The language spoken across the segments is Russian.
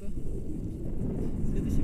да? Следующий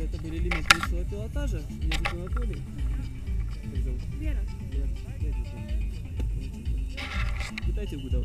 это были элементы высшего пилотажа. Меня зовут Анатолий. Как зовут? Вера. Лера. Летайте в Гудау.